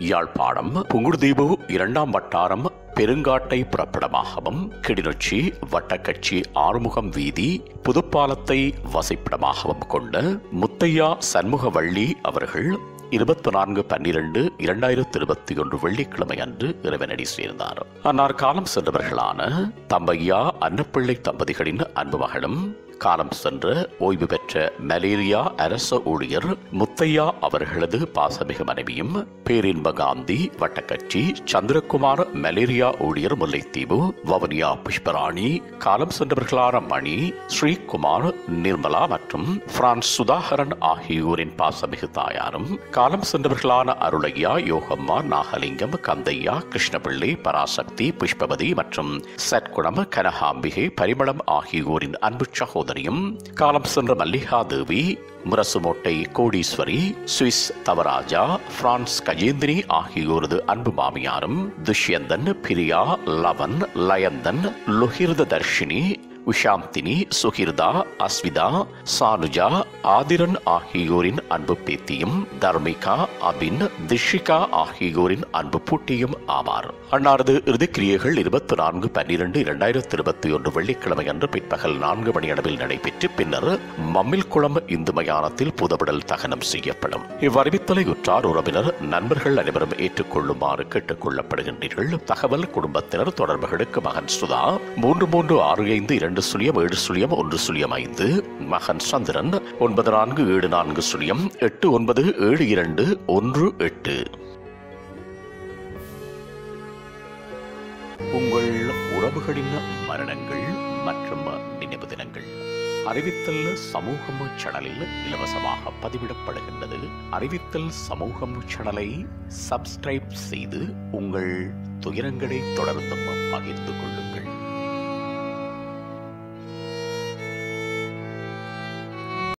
யாழ்ப்பாணம் புங்குடுதீவு இரண்டாம் வட்டாரம் பெருங்காட்டை புறப்படமாகவும் கிளிநொச்சி வட்டக்கட்சி ஆறுமுகம் வீதி புதுப்பாலத்தை வசிப்பிடமாகவும் கொண்ட முத்தையா சண்முகவள்ளி அவர்கள் இருபத்தி நான்கு பன்னிரண்டு இரண்டாயிரத்தி இருபத்தி ஒன்று வெள்ளிக்கிழமை அன்று இறைவனடி சேர்ந்தார். அன்னார் காலம் சென்றவர்களான தம்பையா அன்னப்பிள்ளை தம்பதிகளின் அன்பு மகளும் காலம் சென்ற ஓய்வு பெற்ற மலேரியா அரச ஊழியர் முத்தையா அவர்களது பாசமிகு மனைவியும் பேரின்ப காந்தி வட்டக்கட்சி சந்திரகுமார் மலேரியா ஊழியர் முல்லைத்தீவு வவனியா புஷ்பராணி காலம் சென்றவர்களான மணி ஸ்ரீகுமார் நிர்மலா மற்றும் பிரான்ஸ் சுதாகரன் ஆகியோரின் பாசமிகு தாயாரும் காலம் சென்றவர்களான அருளையா யோகம்மா நாகலிங்கம் கந்தையா கிருஷ்ணபிள்ளை பராசக்தி புஷ்பவதி மற்றும் சற்குணம் கனகாம்பிகை பரிமளம் ஆகியோரின் அன்பு சகோதரியும் காலம் சென்ற மல்லிகா தேவி முரசுமோட்டை கோடீஸ்வரி சுவிஸ் தவராஜா பிரான்ஸ் கஜேந்திரி ஆகியோரது அன்பு மாமியாரும் துஷ்யந்தன் பிரியா லவன் லயந்தன் லுகிர்த தர்ஷினி உஷாந்தினி சுகிர்தா அஸ்விதா சானுஜா ஆதிரன் ஆகியோரின் அன்பு பேத்தியும் தர்மிகா அபின் திஷிகா ஆகியோரின் அன்பு பூட்டியும் ஆவார். அன்னாரது இறுதிக்கிரியைகள் இருபத்தி நான்கு பன்னிரண்டு இரண்டாயிரத்தி இருபத்தி ஒன்று வெள்ளிக்கிழமை அன்று பிற்பகல் நான்கு மணி அளவில் நடைபெற்று பின்னர் மம்மில்குளம் இந்து மயானத்தில் புதவிடல் தகனம் செய்யப்படும். இவ்வறிவித்தலை உற்றார் உறவினர் நண்பர்கள் அனைவரும் ஏற்றுக்கொள்ளுமாறு கேட்டுக் கொள்ளப்படுகின்றீர்கள் தகவல் குடும்பத்தினர் தொடர்புகளுக்கு மகன் சுதா மூன்று மூன்று ஆறு ஐந்து இரண்டு இரண்டு சுழியம் ஏழு சுழியம் ஒன்று சுழியம் ஐந்து. மகன் சந்திரன் ஒன்பது நான்கு ஏழு நான்கு சுழியம் எட்டு ஒன்பது ஏழு இரண்டு ஒன்று எட்டு. உங்கள் உறவுகளின் மரணங்கள் மற்றும் நினைவு தினங்கள். அறிவித்தல் சமூகம் சேனலில் இலவசமாக பதிவிடப்படுகின்றது. அறிவித்தல் சமூகம் சேனலை சப்ஸ்கிரைப் செய்து உங்கள் துயரங்களை தொடர்ந்தும் பகிர்ந்து கொள்ளுங்கள்.